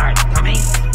start coming.